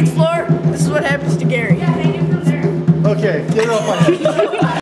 14th floor. This is what happens to Gary. Okay, get it off my head.